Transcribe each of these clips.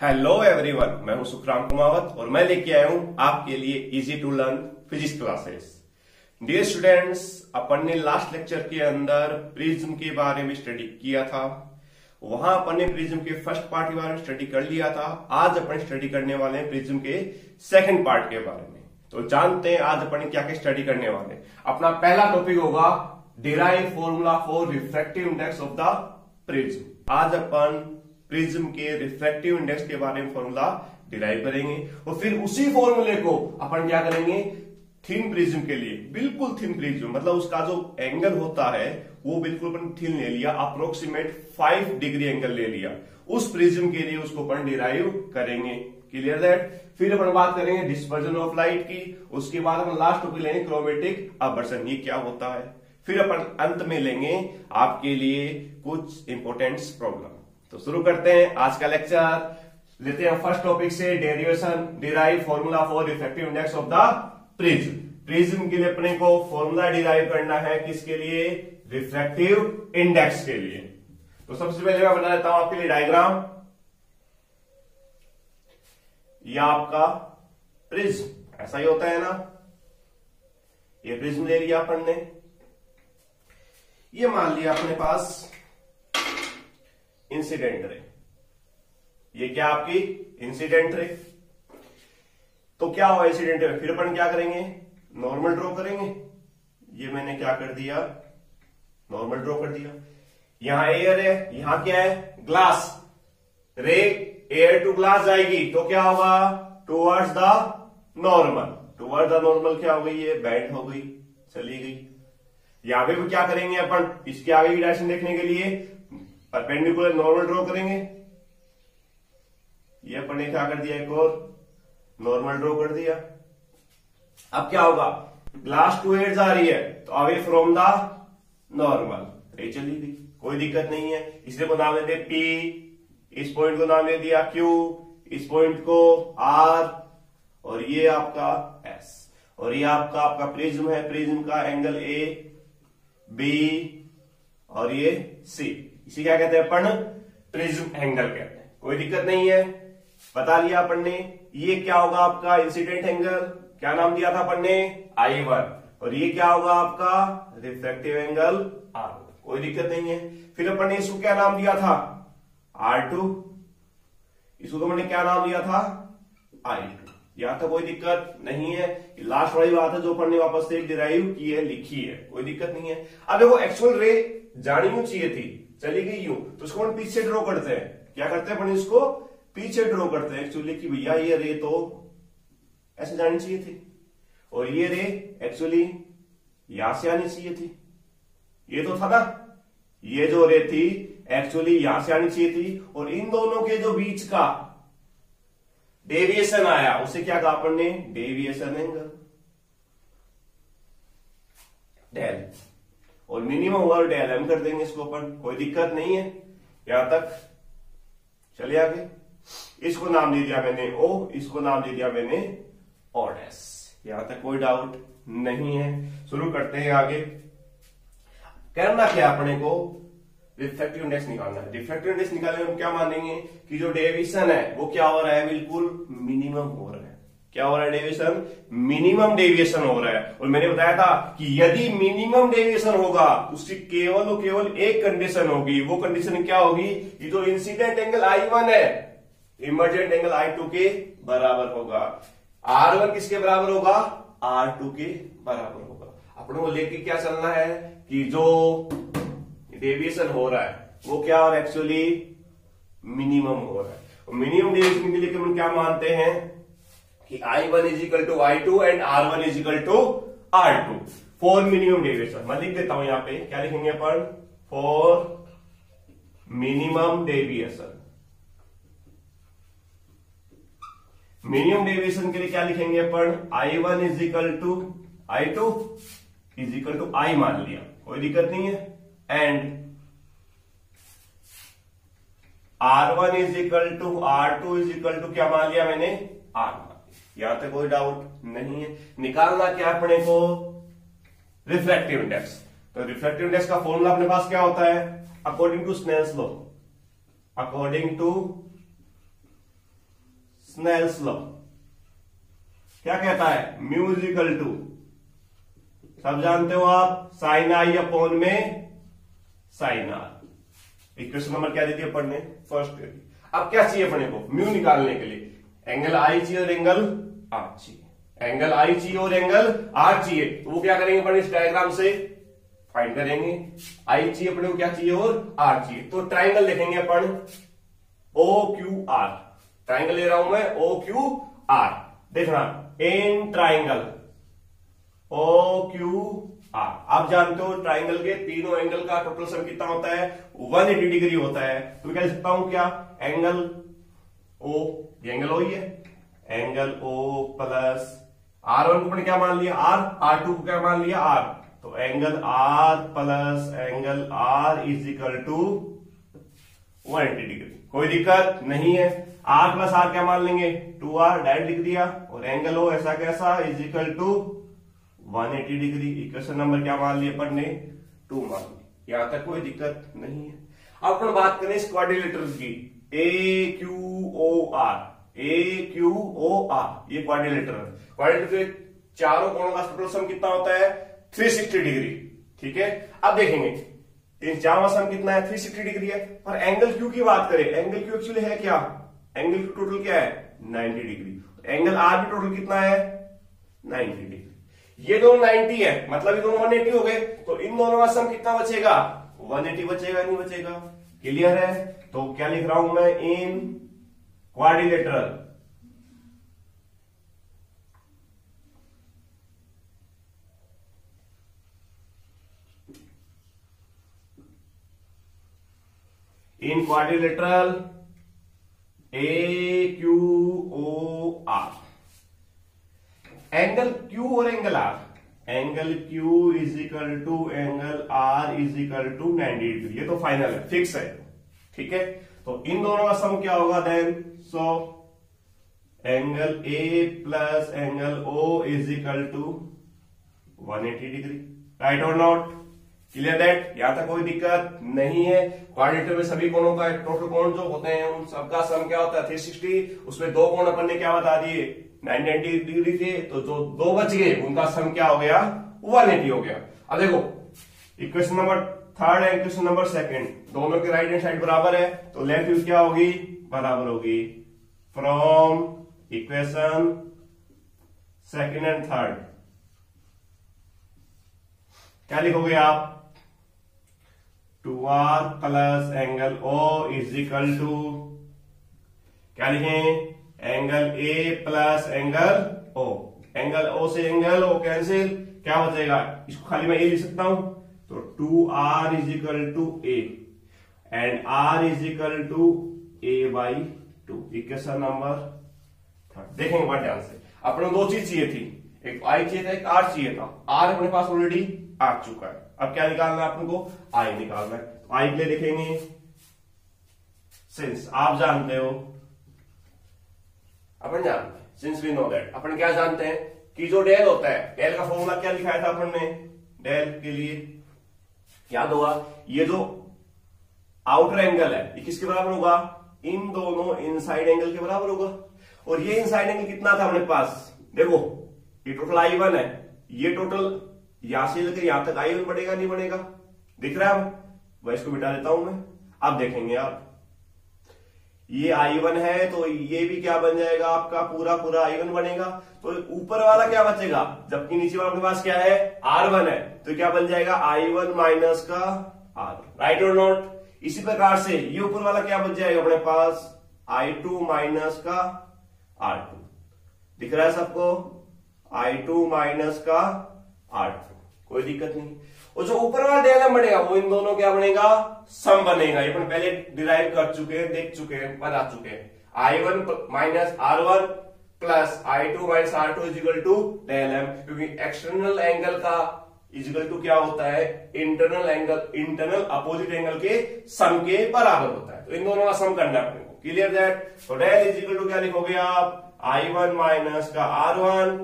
Hello everyone मैं हूँ सुखराम कुमावत और मैं लेके आया हूँ आपके लिए easy to learn physics classes dear students अपन ने लास्ट लेक्चर के अंदर प्रिज्म के बारे में स्टडी किया था। वहाँ अपन ने प्रिज्म के फ़र्स्ट पार्ट के बारे में स्टडी कर लिया था। आज अपन स्टडी करने वाले हैं प्रिज्म के सेकंड पार्ट के बारे में। तो जानते हैं आज अपन क्या क्या स्टडी करने वाले अपना पहला टॉपिक होगा derive formula for refractive index of the prism आज अपन प्रिज्म के रिफ्रेक्टिव इंडेक्स के बारे में फॉर्मूला डिराइव करेंगे और फिर उसी फॉर्मूले को अपन क्या करेंगे? थिन प्रिज्म के लिए। बिल्कुल थिन प्रिज्म मतलब उसका जो एंगल होता है, वो बिल्कुल अपन थिन ले लिया अप्रोक्सीमेट फाइव डिग्री एंगल ले लिया। उस प्रिज्म के लिए उसको अपन डिराइव करेंगे। क्लियर दैट फिर अपन बात करेंगे डिस्पर्जन ऑफ़ लाइट की। उसके बाद अपन लास्ट टॉपिक लेंगे क्रोमेटिक अबर्सन ये क्या होता है? फिर अपन अंत में लेंगे आपके लिए कुछ इंपोर्टेंट प्रॉब्लम तो शुरू करते हैं आज का लेक्चर लेते हैं फ़र्स्ट टॉपिक से derivation derive formula for effective index of the prism prism के लिए अपने को फॉर्मूला डिराइव करना है किसके लिए? रिफ्रैक्टिव इंडेक्स के लिए. तो सबसे पहले मैं बना देता हूँ आपके लिए डायग्राम यह आपका प्रिज्म ऐसा ही होता है ना? ये प्रिज्म ले लिया अपन ने. ये मान लिया अपने पास. इंसिडेंट रे ये क्या आपकी इंसिडेंट रे तो क्या हुआ इंसिडेंट रे फिर अपन क्या करेंगे? नॉर्मल ड्रॉ करेंगे। ये मैंने क्या कर दिया? नॉर्मल ड्रॉ कर दिया। यहाँ एयर है, यहाँ क्या है? ग्लास रे एयर टू ग्लास जाएगी। तो क्या होगा? Towards the normal towards the normal क्या हो गई? है बैंड हो गई, चली गई। यहाँ पे भी क्या करेंगे अपन? इसके आगे की डायरेक्शन देखने के लिए। परपेंडिकुलर नॉर्मल ड्रॉ करेंगे? ये अपन क्या कर दिया एक और? नॉर्मल ड्रॉ कर दिया। अब क्या होगा? ग्लास टू एड्स आ रही है तो अवे फ्रॉम द नॉर्मल ये चली गई। कोई दिक्कत नहीं है। इसलिए को नाम देते पी इस पॉइंट को नाम दे दिया क्यू इस पॉइंट को आर और ये आपका एस और ये आपका आपका प्रिज्म है। प्रिज्म का एंगल ए बी और ये सी इसी क्या कहते हैं अपन प्रिज्म एंगल कहते हैं। कोई दिक्कत नहीं है। बता लिया अपन ने ये क्या होगा आपका इंसिडेंट एंगल क्या नाम दिया था अपन ने आई वन और ये क्या होगा आपका? रिफ्लेक्टिव एंगल आर कोई दिक्कत नहीं है। फिर अपन ने इसको क्या नाम दिया था? आर टू इसको तो मैंने क्या नाम दिया था? आई टू यहाँ तक कोई दिक्कत नहीं है। लास्ट वाली बात है जो अपन ने वापस से डिराइव की है, लिखी है। कोई दिक्कत नहीं है। अब देखो एक्चुअल रे जानी चाहिए थी। चली गई यू। तो उसको हम पीछे ड्रॉ करते हैं। क्या करते हैं अपन इसको? पीछे ड्रॉ करते हैं। एक्चुअली कि भैया ये रे तो ऐसे जानी चाहिए थी। और ये रे एक्चुअली यहाँ से आनी चाहिए थी। ये तो था ना? ये जो रे थी एक्चुअली यहाँ से आनी चाहिए थी। और इन दोनों के जो बीच का डेविएशन आया, उसे क्या कहा अपन ने? डेविएशन एंगल डेल और मिनिमम और डेल एम कर देंगे इसको अपन कोई दिक्कत नहीं है। यहाँ तक। चले आगे। इसको नाम दे दिया मैंने ओ इसको नाम दे दिया मैंने और एस यहाँ तक कोई डाउट नहीं है। शुरू करते हैं आगे। करना क्या अपने को? रिफ्लेक्टिव इंडेक्स निकालना। है रिफ्लेक्टिव इंडेक्स निकालने में क्या मानेंगे कि जो डेविएशन है, वो क्या हो रहा है? बिल्कुल मिनिमम हो रहा है। क्या हो रहा है डेविएशन मिनिमम डेविएशन हो रहा है। और मैंने बताया था कि यदि मिनिमम डेविएशन होगा, उसकी केवल और केवल एक कंडीशन होगी। वो कंडीशन क्या होगी? ये जो इंसिडेंट एंगल आई वन है इमरजेंट एंगल आई टू के बराबर होगा। आर वन किसके बराबर होगा? आर टू के बराबर होगा। अपने को लेके क्या चलना है कि जो डेविएशन हो रहा है, वो क्या और एक्चुअली मिनिमम हो रहा है। मिनिमम डेविएशन के लिए हम क्या मानते हैं? कि I one is equal to I two and R one is equal to R two for minimum deviation मैं लिख देता हूँ यहाँ पे। क्या लिखेंगे अपन? For minimum deviation minimum deviation के लिए क्या लिखेंगे अपन? I one is equal to I two is equal to I मान लिया। कोई दिक्कत नहीं है। And R one is equal to R two is equal to क्या मान लिया मैंने? आर यहाँ तक कोई डाउट नहीं है। निकालना क्या अपने को? रिफ्लेक्टिव इंडेक्स तो रिफ्लेक्टिव इंडेक्स का फॉर्मूला अपने पास क्या होता है? According to Snell's law according to Snell's law क्या कहता है? म्यूजिकल टू सब जानते हो आप? साइन आई अपोन में साइन आर इक्वेशन नंबर क्या देती है पढ़ने? फ़र्स्ट अब क्या चाहिए अपने को? म्यू निकालने के लिए। एंगल आई चाहिए और एंगल आर चाहिए एंगल आई चाहिए और एंगल आर चाहिए तो वो क्या करेंगे अपने इस डायग्राम से? फाइंड करेंगे। आई चाहिए अपने को क्या चाहिए और आर चाहिए तो ट्राइंगल लिखेंगे अपन। ओ क्यू आर ट्राइंगल ले रहा हूँ मैं। ओ क्यू आर देखना in triangle O Q R आप जानते हो ट्राइंगल के तीनों एंगल का टोटल सम कितना होता है? 180 डिग्री होता है। तो क्या लिख सकता हूँ क्या? एंगल ओ ये एंगल ओ ही है। Angle O plus R one को क्या मान लिया? आर आर टू को क्या मान लिया? आर तो angle R plus angle R is equal to one eighty degree कोई दिक्कत नहीं है। आर प्लस आर क्या मान लेंगे? टू आर डायरेक्ट लिख दिया और एंगल ओ ऐसा कैसा? Is equal to one eighty degree equation number क्या मान लिया अपन ने? टू मान लिया यहाँ तक कोई दिक्कत नहीं है। अब अपन बात करें इस क्वाड्रिलेटर की। A Q O R A Q O R ये क्वाड्रिलेटर है। क्वाड्रिलेटर के चारों कोणों का सम कितना होता है? 360 डिग्री ठीक है? अब देखेंगे इन चारों सम कितना है? 360 डिग्री है। पर एंगल क्यू की बात करें एंगल क्यू एक्चुअली है क्या? एंगल क्यू टोटल क्या है? 90 डिग्री एंगल आर भी टोटल कितना है? 90 डिग्री ये दोनों 90 है मतलब ये दोनों 180 हो गए। तो इन दोनों का सम कितना बचेगा? 180 बचेगा, नहीं बचेगा? क्लियर है? तो क्या लिख रहा हूँ मैं? In quadrilateral in quadrilateral A Q O R angle Q और angle R angle Q is equal to angle R is equal to ninety degree ये तो फाइनल है फिक्स है। ठीक है? तो इन दोनों का सम क्या होगा then so angle A plus angle O is equal to 180 degree right और नॉट क्लियर दैट यहाँ तक कोई दिक्कत नहीं है। क्वाड्रेटर में सभी कोणों का टोटल कोण जो होते हैं, उन सबका सम क्या होता है? 360 उसमें दो कोण अपन ने क्या बता दिए? 990 डिग्री थे। तो जो दो बच गए, उनका सम क्या हो गया? 180 हो गया। अब देखो इक्वेशन नंबर थर्ड है इक्वेशन नंबर सेकंड दोनों के राइट हैंड साइड बराबर है तो यूज़ क्या होगी? बराबर होगी। From equation second and third क्या लिखोगे आप? Two R plus angle O is equal to क्या लिखें? Angle A plus angle O angle O से एंगल ओ कैंसिल क्या बचेगा इसको खाली मैं ए लिख सकता हूँ? तो two R is equal to A and R is equal to A by two equation number देखेंगे बड़ा ध्यान से। अपने दो चीज़ चाहिए थी। एक आई चाहिए था, एक आर चाहिए था। आर अपने पास ऑलरेडी आ चुका है। अब क्या निकालना है अपन को आई निकालना है। तो आई के लिए लिखेंगे सिंस आप जानते हो? अपन जानते हैं। सिंस वी नो दैट अपन क्या जानते हैं? कि जो डेल होता है, डेल का फॉर्मूला क्या लिखाया था अपन ने? डेल के लिए। याद होगा, ये जो आउटर एंगल है, ये किसके बराबर होगा? इन दोनों इनसाइड एंगल के बराबर होगा। और ये इनसाइड एंगल कितना था अपने पास? देखो, ये टोटल आई वन है। ये टोटल यहाँ से लेकर यहाँ तक आई वन बढ़ेगा, नहीं बढ़ेगा? दिख रहा है वह इसको बिठा देता हूँ मैं। अब देखेंगे आप। ये आई वन है तो ये भी क्या बन जाएगा? आपका पूरा पूरा आई वन बनेगा। तो ऊपर वाला क्या बचेगा? जबकि नीचे वाला आपके पास क्या है? आर वन है। तो क्या बन जाएगा? आई वन माइनस का आर राइट और नॉट इसी प्रकार से ये ऊपर वाला क्या बच जाएगा अपने पास? आई टू माइनस का आर टू दिख रहा है सबको? आई टू माइनस का आर टू कोई दिक्कत नहीं। और जो ऊपर वाला डायग्राम बनेगा, वो इन दोनों क्या बनेगा? सम बनेगा। ये पहले डिराइव कर चुके हैं, देख चुके हैं बता चुके हैं। I one minus R one plus I two minus R two equal to del M क्योंकि एक्सटर्नल एंगल का इजिकल टू क्या होता है? Internal angle, internal opposite angle के सम के बराबर होता है। तो इन दोनों का सम करना को। क्लियर दैट तो डेल इजिकल टू क्या लिखोगे आप? आई वन माइनस का R one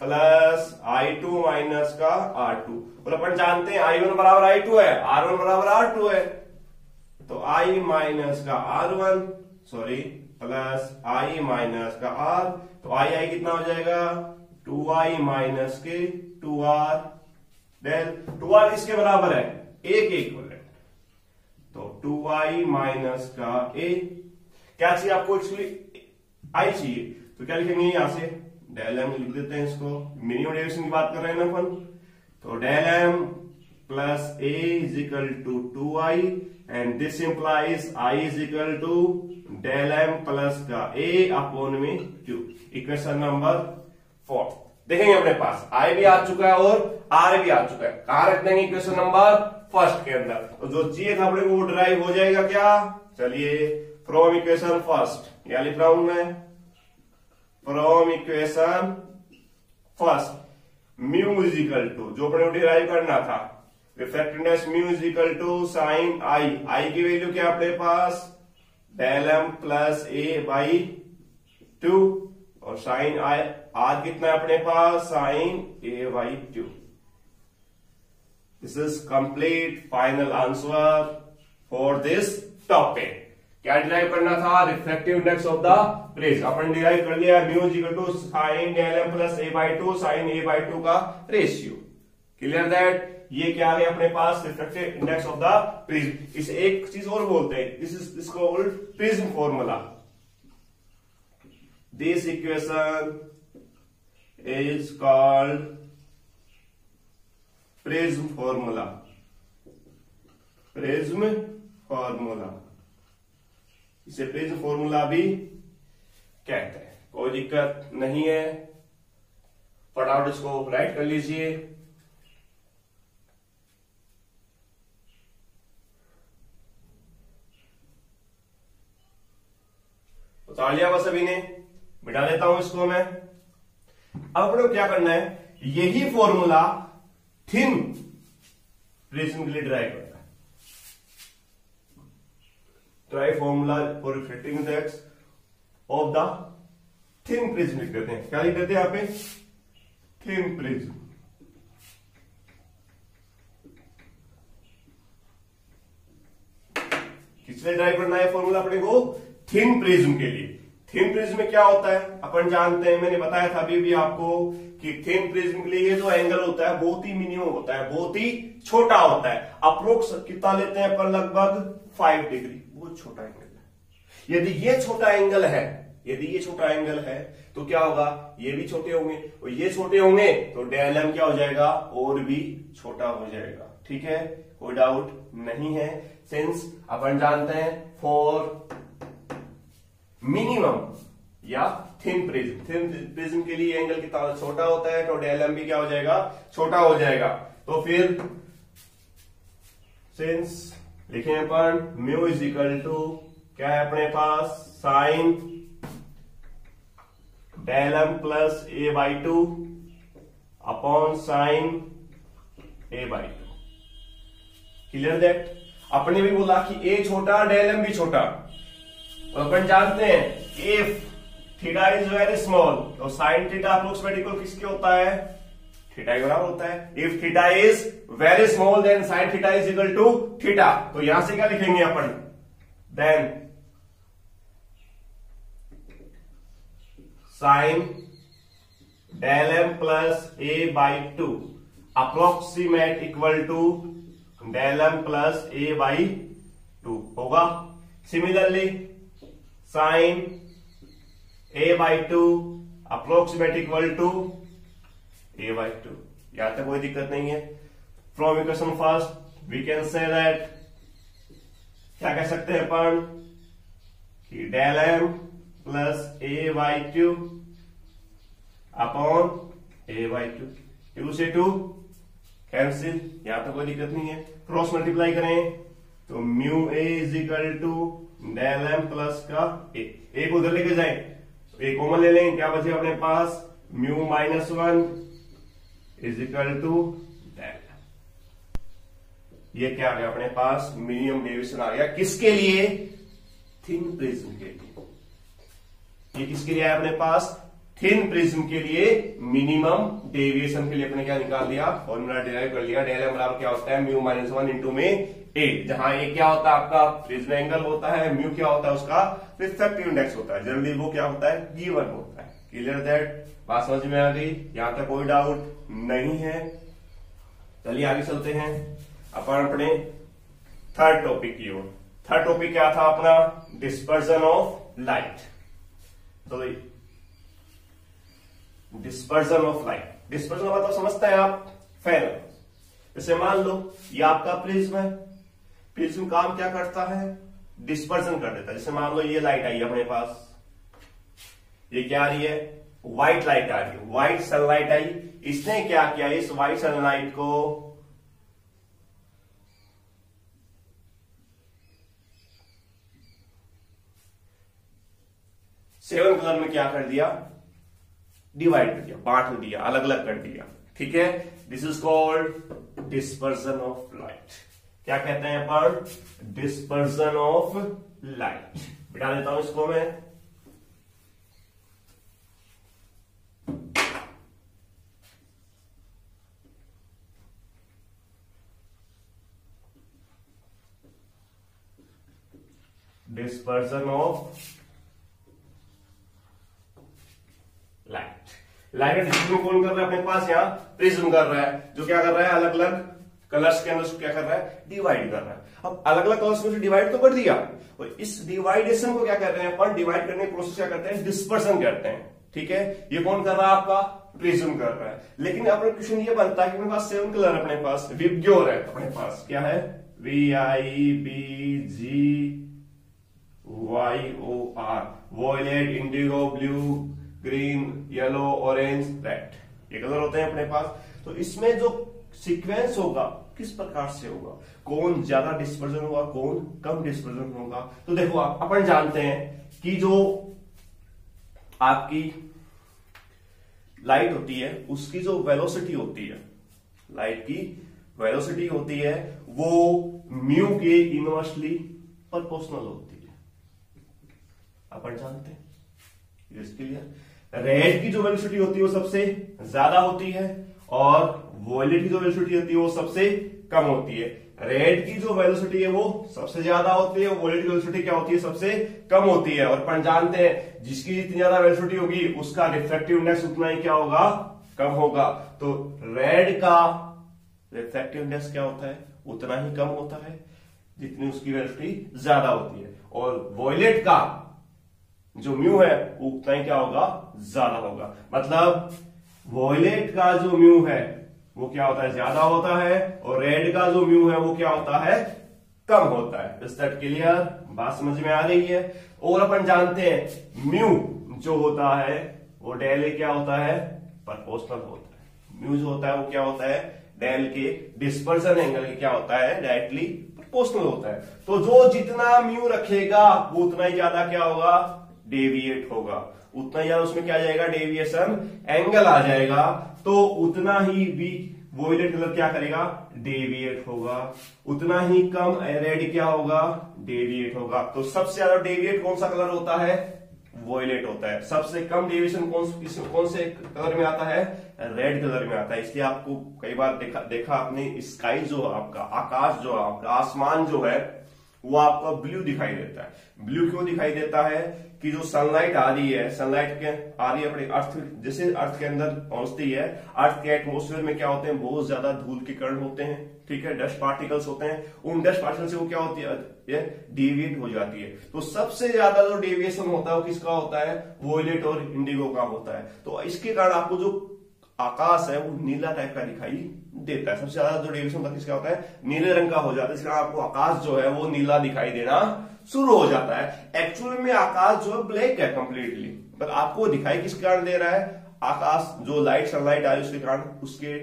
plus I two minus का आर टू और अपन जानते हैं आई वन बराबर आई टू है आर वन बराबर आर टू है। तो आई माइनस का R one sorry plus I minus का आर तो आई आई कितना हो जाएगा? टू आई माइनस के टू आर टू आर इसके बराबर है। एक इक्वलेंट तो टू आई माइनस का ए क्या चाहिए आपको एक्चुअली आई चाहिए। तो क्या लिखेंगे यहाँ से? डेल एम लिख देते हैं इसको। मिनिमम डेविएशन की बात कर रहे हैं ना अपन। तो del M plus A is equal to two I and this implies I is equal to del M plus का ए अपॉन में क्यू इक्वेशन नंबर फोर देखेंगे अपने पास। आई भी आ चुका है और आर भी आ चुका है। कहा रख देंगे इक्वेशन नंबर फ़र्स्ट के अंदर। तो जो चाहिए था अपने को वो ड्राइव हो जाएगा क्या? चलिए फ्रॉम इक्वेशन फ़र्स्ट क्या लिख रहा हूँ मैं? From equation first mu is to जो अपने डिराइव करना था। Reflectiveness mu is to sine I I की वैल्यू क्या अपने पास? Del M plus A by two और साइन आई आर कितना है अपने पास? Sine A by two. This is complete final answer for this topic क्या डिराइव करना था? Reflective index of the prism upon derive कर लिया mu equal to sine del M plus A by two sine A by two का ratio clear that ये क्या है अपने पास? Reflective index of the prism इसे एक चीज़ और बोलते हैं। This is called prism formula this equation is called prism formula prism formula इसे प्रिज्म फॉर्मूला भी कहते हैं। कोई दिक्कत नहीं है। फटाफट इसको राइट कर लीजिए। उतार लिया बस अभी ने। बिठा लेता हूँ इसको मैं। अब अपने क्या करना है? यही फॉर्मूला थिन प्रिज्म के लिए ड्राइव करना है। Derive formula for reflecting index of the thin prism लिख देते हैं। क्या लिख देते हैं यहाँ पे? थिन प्रिज्म किस लिए ड्राइव करना है फॉर्मूला अपने को थिन प्रिज्म के लिए। थिन प्रिज्म में क्या होता है? अपन जानते हैं, मैंने बताया था अभी भी आपको कि थिन प्रिज्म के लिए ये जो एंगल होता है, बहुत ही मिनिमम होता है, बहुत ही छोटा होता है। अप्रोक्स कितना लेते हैं अपन लगभग? फाइव डिग्री बहुत छोटा एंगल है। यदि ये छोटा एंगल है, यदि ये छोटा एंगल है तो क्या होगा? ये भी छोटे होंगे, और ये छोटे होंगे तो डेलम क्या हो जाएगा? और भी छोटा हो जाएगा। ठीक है? कोई डाउट नहीं है। सिंस अपन जानते हैं फॉर मिनिमम या थिन प्रिज्म थिन प्रिज्म के लिए एंगल कितना छोटा होता है तो डेल एम भी क्या हो जाएगा? छोटा हो जाएगा। तो फिर सिंस लिखें अपन म्यू इज़ इक्वल टू क्या है अपने पास? Sine del M plus A by two upon sine A by two clear that अपने भी बोला कि ए छोटा डेल एम भी छोटा। और अपन जानते हैं if theta is very small. तो साइन थीटा अप्रोक्सीमेट इक्वल किसके होता है? थीटा के बराबर होता है। If theta is very small then sine theta is equal to theta. तो यहाँ से क्या लिखेंगे अपन? Then sine del M plus A by two approximate equal to del M plus A by two. होगा? Similarly sine A by two approximate equal to A by two यहाँ तक कोई दिक्कत नहीं है। From equation first we can say that क्या कह सकते हैं अपन? कि del M plus A by two upon A by two two से टू कैंसिल यहाँ तक कोई दिक्कत नहीं है। क्रॉस मल्टीप्लाई करें। तो mu A is equal to del M plus का ए एक उधर लेके जाए। एक कॉमन ले लें, क्या बचे अपने पास? Mu minus one is equal to del ये क्या आ गया अपने पास? मिनिमम डेविएशन आ गया किसके लिए? थिन प्रिज्म के लिए. ये किसके लिए आया अपने पास? थिन प्रिज्म के लिए मिनिमम डेविएशन के लिए अपने क्या निकाल दिया? फॉर्मूला डिराइव कर लिया. डेल बराबर क्या होता है? म्यू माइनस वन इंटू में ए जहाँ ए क्या होता है आपका? प्रिज्म एंगल होता है म्यू क्या होता है उसका? रिफ्लेक्टिव इंडेक्स होता है। जनरली वो क्या होता है? गिवन होता है। क्लियर दैट बात समझ में आ गई? यहाँ तक कोई डाउट नहीं है। चलिए आगे चलते हैं। अपन अपने थर्ड टॉपिक की ओर। थर्ड टॉपिक क्या था अपना? डिस्पर्जन ऑफ़ लाइट तो डिस्पर्जन ऑफ़ लाइट डिस्पर्जन मतलब समझते हैं आप? फैल जैसे मान लो, ये आपका प्रिज्म है। प्रिज्म काम क्या करता है? डिस्पर्जन कर देता है। जैसे मान लो ये लाइट आई अपने पास। ये क्या आ रही है? व्हाइट लाइट आ रही है। व्हाइट सनलाइट आई। इसने क्या किया? इस व्हाइट सनलाइट को सेवन कलर में क्या कर दिया? डिवाइड कर दिया। बांट दिया। अलग अलग कर दिया। ठीक है? This is called dispersion of light क्या कहते हैं पर? डिस्पर्सन ऑफ़ लाइट बिठा देता हूँ इसको मैं। डिस्पर्सन ऑफ़ लाइट लाइट का डिस्ट्रीब्यूशन कौन कर रहा है अपने पास यहाँ प्रिज्म कर रहा है। जो क्या कर रहा है? अलग अलग कलर्स के अंदर क्या कर रहा है? डिवाइड कर रहा है। अब अलग अलग कलर्स में डिवाइड तो कर दिया। और इस डिवाइडेशन को क्या कर रहे हैं अपन? डिवाइड करने के प्रोसेस क्या करते हैं? डिस्पर्सन करते हैं। ठीक है? ये कौन कर रहा है आपका? प्रिज्म कर रहा है। लेकिन अपना क्वेश्चन ये बनता है कि अपने पास सेवन कलर अपने पास। विबग्योर है अपने पास। क्या है? V I B G Y O R violet indigo blue green yellow orange red ये कलर होते हैं अपने पास। तो इसमें जो सीक्वेंस होगा किस प्रकार से होगा? कौन ज़्यादा डिस्पर्जन होगा, कौन कम डिस्पर्जन होगा? तो देखो आप, अपन जानते हैं कि जो आपकी लाइट होती है, उसकी जो वेलोसिटी होती है लाइट की वेलोसिटी होती है, वो म्यू के इनवर्सली प्रोपोर्शनल होती है। अपन जानते हैं? क्लियर रेड की जो वेलोसिटी होती है, वो सबसे ज़्यादा होती है और वॉयलेट की जो वेलोसिटी होती है वो सबसे कम होती है। रेड की जो वेलोसिटी है वो सबसे ज़्यादा होती है वॉयलेट की वेलोसिटी क्या होती है सबसे कम होती है। और अपन जानते हैं, जिसकी जितनी ज़्यादा वेलोसिटी होगी, उसका रिफ्लेक्टिव इंडेक्स उतना ही क्या होगा? कम होगा। तो रेड का रिफ्लेक्टिव इंडेक्स क्या होता है? उतना ही कम होता है, जितनी उसकी वेलोसिटी ज़्यादा होती है। और वॉयलेट का जो म्यू है, वो उतना ही क्या होगा? ज़्यादा होगा। मतलब वॉयलेट का जो म्यू है, वो क्या होता है? ज़्यादा होता है और रेड का जो म्यू है, वो क्या होता है? कम होता है। इस तट क्लियर बात समझ में आ रही है। और अपन जानते हैं, म्यू जो होता है, वो डेल क्या होता है? प्रपोर्शनल होता है। म्यू जो होता है, वो क्या होता है? डेल के डिस्पर्सन एंगल के क्या होता है? डायरेक्टली प्रपोर्शनल होता है। तो जो जितना म्यू रखेगा, वो उतना ही ज़्यादा क्या होगा? डेविएट होगा। उतना ज़्यादा उसमें क्या आ जाएगा? डेविएशन एंगल आ जाएगा। तो उतना ही वी वोयलेट कलर क्या करेगा? डेविएट होगा। उतना ही कम रेड क्या होगा? डेविएट होगा। तो सबसे ज़्यादा डेविएट कौन सा कलर होता है? वोयलेट होता है। सबसे कम डेविएशन कौन कौन से कलर में आता है? रेड कलर में आता है। इसलिए आपको कई बार देखा देखा आपने स्काई जो आपका, आकाश जो आपका, आसमान जो है वो आपका ब्लू दिखाई देता है। ब्लू क्यों दिखाई देता है कि जो सनलाइट आ रही है सनलाइट के आ रही है अपने अर्थ जैसे अर्थ के अंदर पहुँचती है अर्थ के एटमोस्फेयर में क्या होते हैं? बहुत ज़्यादा धूल के कण होते हैं, ठीक है? डस्ट पार्टिकल्स होते हैं। उन डस्ट पार्टिकल से वो क्या होती है? डेविएट हो जाती है। तो सबसे ज़्यादा जो डेविएशन होता है वो किसका होता है? वोयलेट और इंडिगो का होता है। तो इसके कारण आपको जो आकाश है, वो नीला टाइप का दिखाई देता है। सबसे ज़्यादा जो डेविएशन किसका होता है, नीले रंग का हो जाता है। इसका आपको आकाश जो है, वो नीला दिखाई देना शुरू हो जाता है। एक्चुअल में आकाश जो है ब्लैक है कंप्लीटली पर आपको दिखाई किस कारण दे रहा है? आकाश, जो लाइट सनलाइट आई उसके कारण, उसके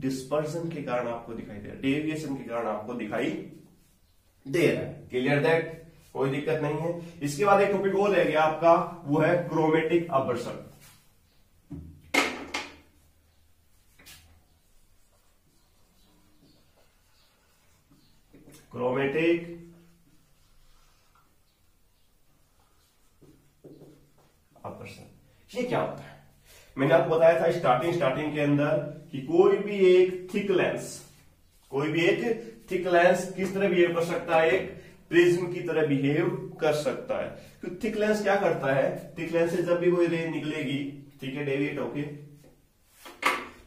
डिस्पर्सन के कारण आपको दिखाई दे रहा है। डेविएशन के कारण आपको दिखाई दे रहा है। क्लियर दैट कोई दिक्कत नहीं है। इसके बाद एक टॉपिक और रह गया आपका, वो है क्रोमेटिक अबर्सन क्रोमेटिक ये क्या होता है? मैंने आपको बताया था स्टार्टिंग स्टार्टिंग के अंदर कि कोई भी एक थिक लेंस कोई भी एक थिक लेंस किस तरह बिहेव कर सकता है? एक प्रिज्म की तरह बिहेव कर सकता है। तो थिक लेंस क्या करता है? थिक लेंस से जब भी कोई रे निकलेगी, ठीक है डेविएट ओके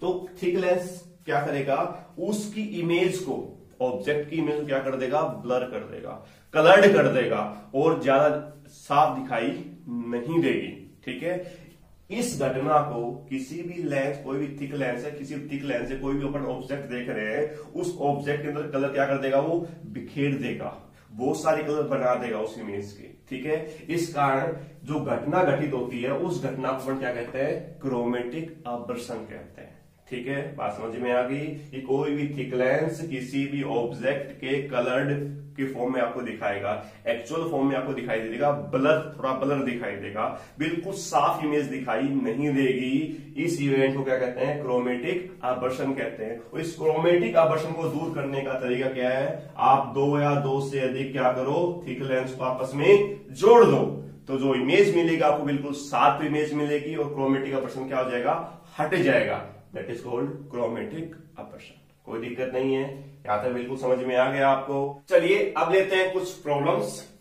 तो थिक लेंस क्या करेगा? उसकी इमेज को ऑब्जेक्ट की इमेज क्या कर देगा? ब्लर कर देगा। कलर्ड कर देगा। और ज़्यादा साफ़ दिखाई नहीं देगी। ठीक है? इस घटना को किसी भी लेंस कोई भी थिक लेंस है किसी भी थिक लेंस से कोई भी अपन ऑब्जेक्ट देख रहे हैं, उस ऑब्जेक्ट के अंदर कलर क्या कर देगा वो? बिखेर देगा। बहुत सारे कलर बना देगा उस इमेज के। ठीक है? इस कारण जो घटना घटित होती है, उस घटना को अपन क्या कहते हैं? क्रोमेटिक आवर्षण कहते हैं। ठीक है? बात समझ में आ गई? कि कोई भी थिक लेंस किसी भी ऑब्जेक्ट के कलर्ड के फॉर्म में आपको दिखाएगा। एक्चुअल फॉर्म में आपको दिखाई देगा। ब्लर थोड़ा ब्लर दिखाई देगा। बिल्कुल साफ़ इमेज दिखाई नहीं देगी। इस इवेंट को क्या कहते हैं? क्रोमेटिक आवर्षण कहते हैं। और इस क्रोमेटिक आवर्षण को दूर करने का तरीका क्या है? आप दो या दो से अधिक क्या करो? थिक लेंस को आपस में जोड़ दो। तो जो इमेज मिलेगा, आपको बिल्कुल साफ़ इमेज मिलेगी और क्रोमेटिक आवर्षण क्या हो जाएगा? हट जाएगा। That is called chromatic aberration कोई दिक्कत नहीं है। यहाँ तक बिल्कुल समझ में आ गया आपको। चलिए, अब लेते हैं कुछ प्रॉब्लम्स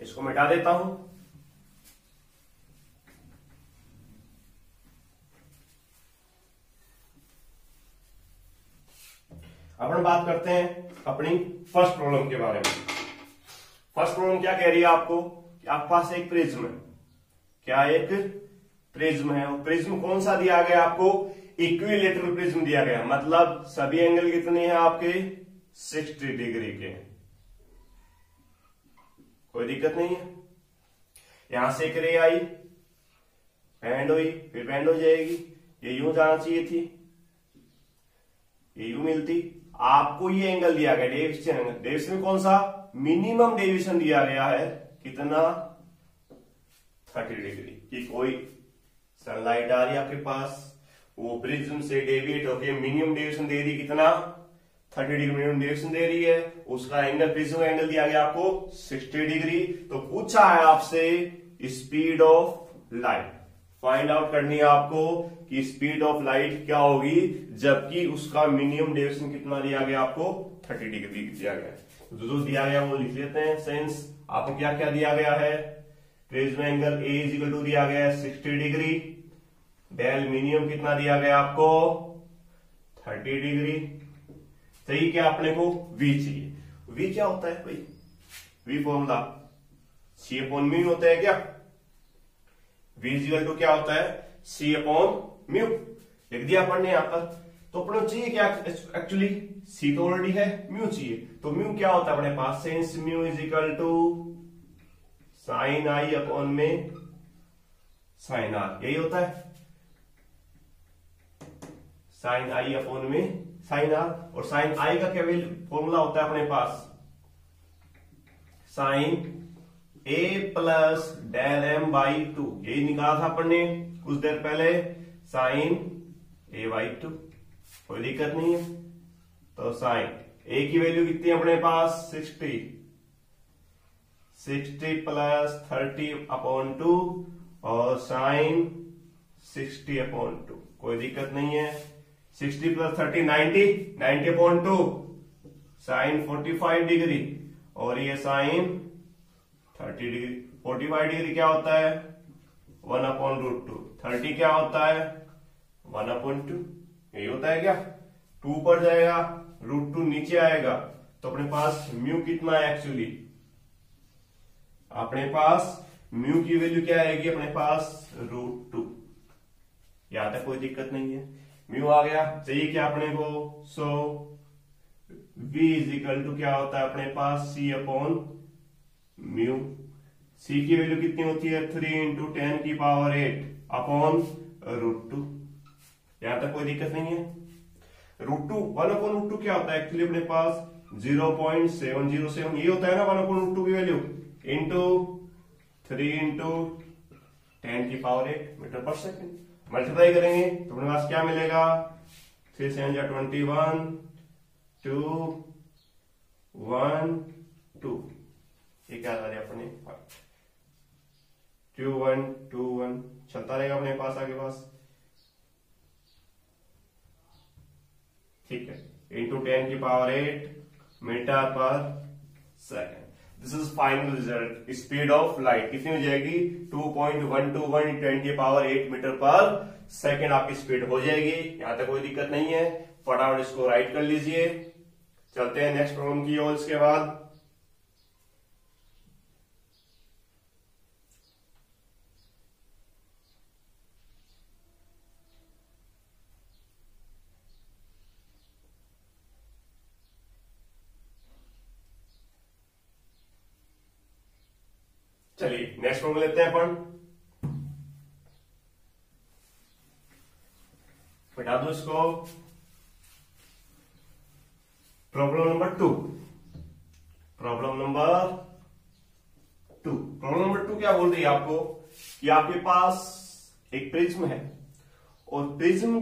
इसको मिटा देता हूँ। अपन बात करते हैं अपनी फ़र्स्ट प्रॉब्लम के बारे में। फ़र्स्ट प्रॉब्लम क्या कह रही है आपको? कि आपके पास एक प्रिज्म है। क्या एक प्रिज्म है। प्रिज्म कौन सा दिया गया आपको? इक्विलेटरल प्रिज्म दिया गया। मतलब सभी एंगल कितने हैं आपके? 60 डिग्री के। कोई दिक्कत नहीं है? यहाँ से एक रे आई बैंड हुई, फिर बैंड हो जाएगी। ये यूँ जाना चाहिए थी। ये यूँ मिलती। आपको ये एंगल दिया गया डेविशन एंगल। डेविशन कौन सा? मिनिमम डेविशन दिया गया है। कितना? 30 डिग्री। की कोई सनलाइट आ रही है आपके पास, वो प्रिज्म से डेविएट होके मिनिमम डेविएशन दे दी कितना? 30 डिग्री मिनिमम डेविएशन दे रही है। उसका एंगल प्रिज्म का एंगल दिया गया आपको 60 डिग्री तो पूछा है आपसे speed of light find out करनी है आपको कि स्पीड ऑफ़ लाइट क्या होगी, जबकि उसका मिनिमम डेविएशन कितना दिया गया आपको? 30 डिग्री दिया गया। जो जो दिया गया वो लिख लेते हैं। सेंस आपको क्या क्या दिया गया है? Prism angle A is equal to दिया गया है सिक्सटी डिग्री डेल मिनिमम कितना दिया गया आपको? Thirty degree. सही क्या अपने को वी चाहिए। वी क्या होता है भाई? V formula C upon mu होता है क्या? वी इज़ टू क्या होता है? सी अपॉन म्यू लिख दिया अपन ने यहाँ पर। तो अपने चाहिए क्या एक्चुअली सी तो ऑलरेडी है म्यू चाहिए। तो म्यू क्या होता है अपने पास? Since mu is equal to sine I upon में साइन आर यही होता है। साइन आई अपॉन में, साइन आर और साइन आई का क्या फॉर्मूला होता है अपने पास। Sine A plus del M by two यही निकाला था अपन ने कुछ देर पहले। साइन ए बाई टू कोई दिक्कत नहीं है। तो साइन ए की वैल्यू कितनी है अपने पास? Sixty. Sixty plus thirty upon two और साइन सिक्सटी अपॉन टू कोई दिक्कत नहीं है। Sixty plus thirty ninety ninety upon two sine forty five degree और ये sine thirty degree forty five degree क्या होता है? One upon root two thirty क्या होता है? वन अपॉन टू यही होता है क्या? टू पर जाएगा रूट टू नीचे आएगा. तो अपने पास म्यू कितना है एक्चुअली अपने पास म्यू की वैल्यू क्या आएगी? अपने पास रूट टू यहाँ तक कोई दिक्कत नहीं है। म्यू आ गया। चाहिए क्या अपने को? So v is equal to क्या होता है अपने पास? C upon mu. C की वैल्यू कितनी होती है? थ्री इंटू टेन की power eight upon root two यहाँ तक कोई दिक्कत नहीं है। Root two one upon root two क्या होता है? एक्चुअली अपने पास zero point seven zero seven ये होता है ना वन अपॉन रूट टू की value into three into ten की पावर एट मीटर पर सेकेंड मल्टीप्लाई करेंगे तो अपने पास क्या मिलेगा? थ्री सेवन जा twenty one two one two ये क्या आ रहा है अपने टू वन टू वन चलता रहेगा अपने पास, आगे पास। ठीक है। इंटू टेन की पावर एट मीटर पर second this is final result speed of light कितनी हो जाएगी? 2.121 ten twenty power eight metre पर सेकेंड आपकी स्पीड हो जाएगी। यहाँ तक कोई दिक्कत नहीं है। फटाफट इसको राइट कर लीजिए। चलते हैं नेक्स्ट प्रॉब्लम की ओर। इसके बाद चलिए नेक्स्ट प्रॉब्लम लेते हैं अपन। बता दो इसको। Problem number two problem number two problem number two क्या बोल रही है आपको? कि आपके पास एक प्रिज्म है। और प्रिज्म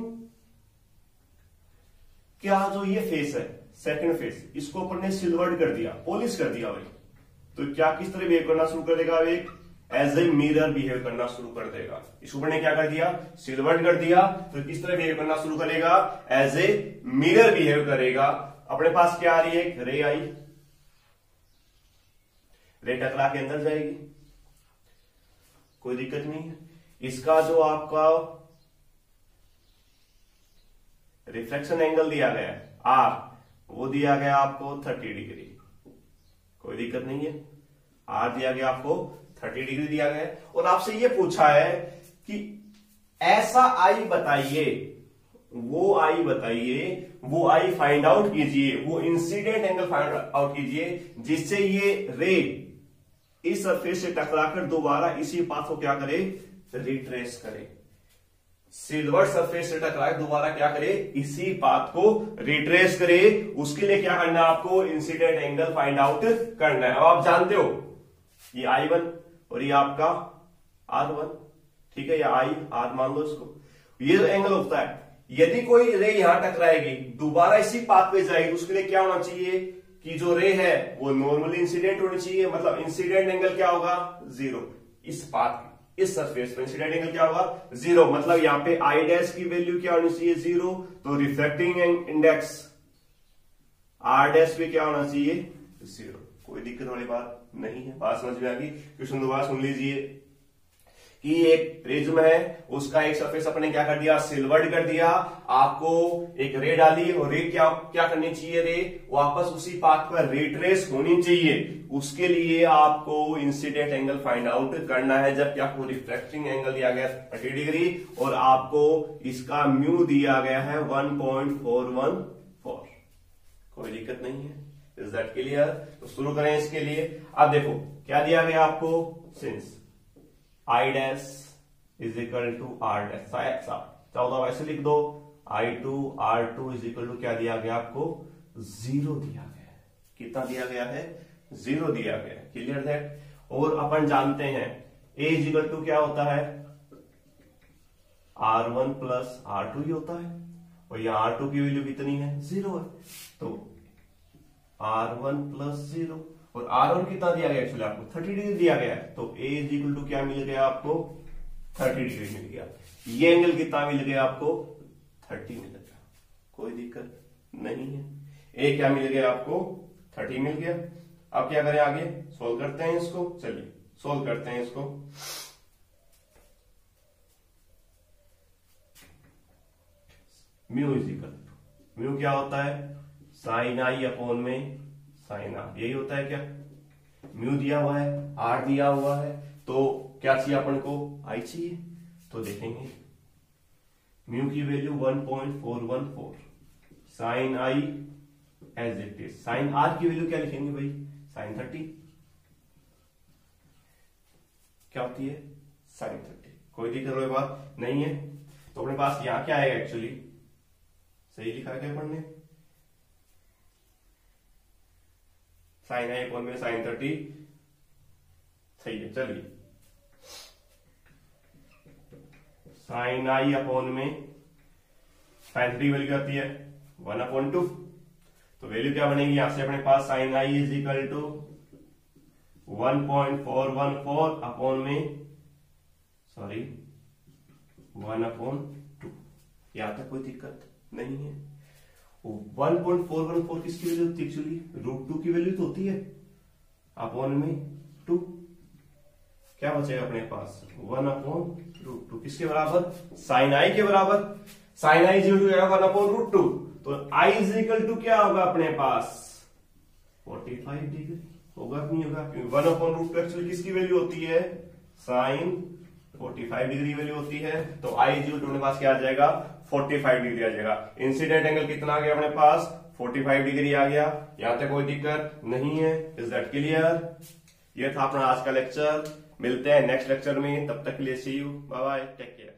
क्या जो ये फेस है सेकंड फेस इसको अपन ने सिल्वर्ड कर दिया पॉलिश कर दिया भाई। तो क्या किस तरह बिहेव करना शुरू कर देगा एक एज ए मिरर बिहेव करना शुरू कर देगा। इस ऊपर ने क्या कर दिया? सिल्वर्ड कर दिया तो किस तरह बिहेव करना शुरू करेगा? एज ए मिरर बिहेव करेगा। अपने पास क्या आ रही है? रे आई। रे टकरा के अंदर जाएगी। कोई दिक्कत नहीं है। इसका जो आपका रिफ्लेक्शन एंगल दिया गया आर वो दिया गया आपको थर्टी डिग्री कोई दिक्कत नहीं है। आर दिया गया आपको थर्टी डिग्री दिया गया है। और आपसे ये पूछा है कि ऐसा आई बताइए, वो आई बताइए, वो आई फाइंड आउट कीजिए, वो इंसिडेंट एंगल फाइंड आउट कीजिए, जिससे ये रे इस सरफेस से टकराकर दोबारा इसी पाथ को क्या करे? रिट्रेस करे। सिल्वर सरफेस से टकराए, दोबारा क्या करे? इसी पाथ को रिट्रेस करे। उसके लिए क्या करना है आपको? इंसिडेंट एंगल फाइंड आउट करना है। अब आप जानते हो, ये आई वन और ये आपका आर वन ठीक है, या आई आर मान लो इसको। ये जो एंगल होता है, यदि कोई रे यहाँ टकराएगी, दोबारा इसी पाथ पे जाएगी उसके लिए क्या होना चाहिए कि जो रे है, वो नॉर्मली इंसिडेंट होनी चाहिए। मतलब इंसिडेंट एंगल क्या होगा? ज़ीरो इस पाथ इस सरफेस पर इंसिडेंट एंगल क्या होगा? ज़ीरो मतलब यहाँ पे आई डैश की वैल्यू क्या होनी चाहिए? ज़ीरो तो रिफ्लेक्टिंग इंडेक्स आर डैश पे क्या होना चाहिए? ज़ीरो कोई दिक्कत वाली बात नहीं है। बात समझ में आ गई? क्वेश्चन दोबारा सुन लीजिए कि एक प्रिज्म है, उसका एक सरफेस अपने क्या कर दिया? सिल्वर्ड कर दिया। आपको एक रे डाली। और रे क्या क्या करनी चाहिए रे वापस उसी पाथ पर रेट्रेस होनी चाहिए। उसके लिए आपको इंसिडेंट एंगल फाइंड आउट करना है। जबकि आपको रिफ्लेक्टिंग एंगल दिया गया थर्टी डिग्री और आपको इसका म्यू दिया गया है one point four one four कोई दिक्कत नहीं है। इज़ दैट क्लियर तो शुरू करें इसके लिए। अब देखो, क्या दिया गया आपको? Since i dash is equal to r dash चौदह वैसे लिख दो। I two r two is equal to क्या दिया गया आपको? ज़ीरो दिया गया है। कितना दिया गया है? ज़ीरो दिया गया है। क्लियर दैट और अपन जानते हैं ए इज़ इक्वल टू क्या होता है? R one plus r two ही होता है। और यहाँ आर टू की वैल्यू कितनी है? ज़ीरो है। तो आर वन प्लस ज़ीरो और आर वन कितना दिया गया एक्चुअली आपको? थर्टी डिग्री दिया गया है। तो ए इज़ इक्वल टू क्या मिल गया आपको? थर्टी डिग्री मिल गया। ये एंगल कितना मिल गया आपको? थर्टी मिल गया। कोई दिक्कत नहीं है। ए क्या मिल गया आपको? थर्टी मिल गया। अब क्या करें आगे? सोल्व करते हैं इसको। चलिए सोल्व करते हैं इसको। म्यू इज़ इक्वल म्यू क्या होता है? साइन आई अपॉन में, साइन आर यही होता है क्या? म्यू दिया हुआ है, आर दिया हुआ है तो क्या चाहिए अपन को? आई चाहिए। तो देखेंगे। म्यू की value 1.414 sine i as it is. Sine r की वैल्यू क्या लिखेंगे भाई? Sine thirty. क्या होती है? Sine thirty. कोई दिक्कत वाली बात नहीं है। तो अपने पास यहाँ क्या आएगा एक्चुअली सही लिखा क्या अपन साइन आई अपॉन में साइन थर्टी। सही है, चलिए। साइन आई अपॉन में साइन थ्री वैल्यू आती है, वन अपॉन टू। तो वैल्यू क्या बनेगी? यहाँ से अपने पास sine i is equal to one point four one four upon में, सॉरी, वन अपॉन टू। यहाँ तक कोई दिक्कत नहीं है। One point four one four किसकी वैल्यू होती है एक्चुअली रूट टू की वैल्यू तो होती है। अपॉन में टू क्या बचेगा अपने पास? वन अपॉन रूट टू किसके बराबर? साइन आई के बराबर। Sine i zero two one upon root two तो आई इज़ इक्वल टू क्या होगा अपने पास? फोर्टी फाइव डिग्री होगा नहीं होगा? क्योंकि one upon root two actually किसकी वैल्यू होती है? साइन 45 डिग्री वैल्यू होती है। तो आई टू अपने पास क्या आ जाएगा? 45 डिग्री आ जाएगा। इंसिडेंट एंगल कितना आ गया अपने पास? 45 डिग्री आ गया। यहाँ तक कोई दिक्कत नहीं है। Is that clear? ये था अपना आज का लेक्चर। मिलते हैं नेक्स्ट लेक्चर में। तब तक के लिए see you bye bye take care